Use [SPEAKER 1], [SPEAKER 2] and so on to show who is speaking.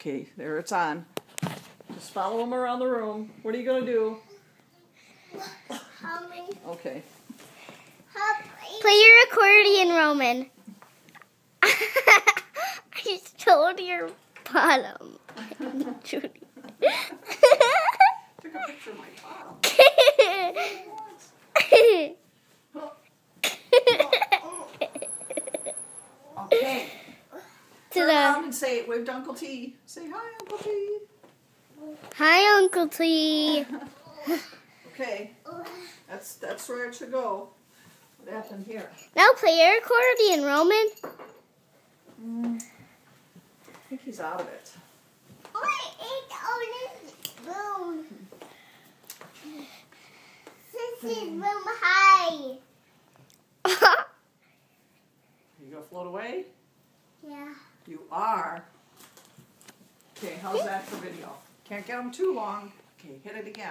[SPEAKER 1] Okay, there it's on. Just follow him around the room. What are you gonna do?
[SPEAKER 2] How many?
[SPEAKER 1] Okay.
[SPEAKER 2] How Play your accordion, Roman. I stole your bottom, Judy.
[SPEAKER 1] Took a picture of my bottom. Okay.
[SPEAKER 2] To
[SPEAKER 1] Turn
[SPEAKER 2] the
[SPEAKER 1] around and say, wave to Uncle T. Say hi, Uncle T.
[SPEAKER 2] hi, Uncle T.
[SPEAKER 1] Okay. That's that's where it should go. What happened here?
[SPEAKER 2] Now play your accordion, Roman.
[SPEAKER 1] Mm, I think he's out of it.
[SPEAKER 2] I ate room. This is room high.
[SPEAKER 1] You gonna float away?
[SPEAKER 2] yeah.
[SPEAKER 1] You are. Okay, how's that for video? Can't get them too long. Okay, hit it again.